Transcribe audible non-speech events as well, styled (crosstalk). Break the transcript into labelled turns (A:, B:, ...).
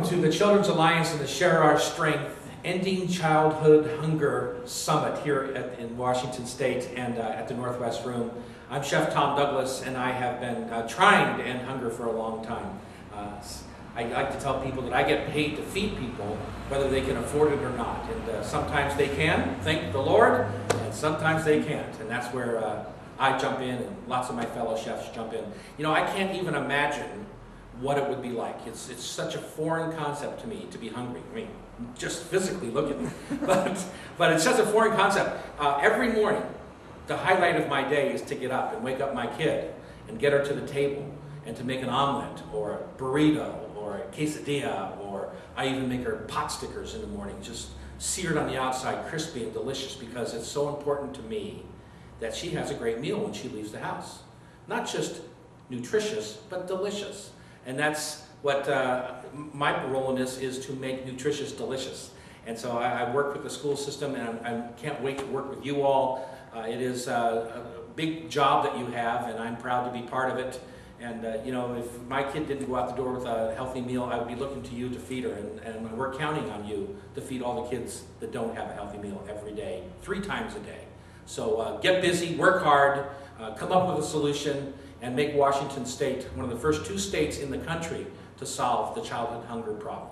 A: Welcome to the Children's Alliance and the Share Our Strength Ending Childhood Hunger Summit here at, in Washington State and uh, at the Northwest Room. I'm Chef Tom Douglas, and I have been uh, trying to end hunger for a long time. Uh, I like to tell people that I get paid to feed people, whether they can afford it or not. And uh, sometimes they can, thank the Lord, and sometimes they can't. And that's where uh, I jump in, and lots of my fellow chefs jump in. You know, I can't even imagine what it would be like. It's, it's such a foreign concept to me to be hungry. I mean, just physically look at me. (laughs) but, but it's such a foreign concept. Uh, every morning, the highlight of my day is to get up and wake up my kid and get her to the table and to make an omelet or a burrito or a quesadilla or I even make her pot stickers in the morning, just seared on the outside, crispy and delicious because it's so important to me that she has a great meal when she leaves the house. Not just nutritious, but delicious. And that's what uh, my role in this is to make nutritious delicious. And so I, I work with the school system and I, I can't wait to work with you all. Uh, it is uh, a big job that you have and I'm proud to be part of it. And uh, you know, if my kid didn't go out the door with a healthy meal, I would be looking to you to feed her. And, and we're counting on you to feed all the kids that don't have a healthy meal every day, three times a day. So uh, get busy, work hard, uh, come up with a solution, and make Washington State one of the first two states in the country to solve the childhood hunger problem.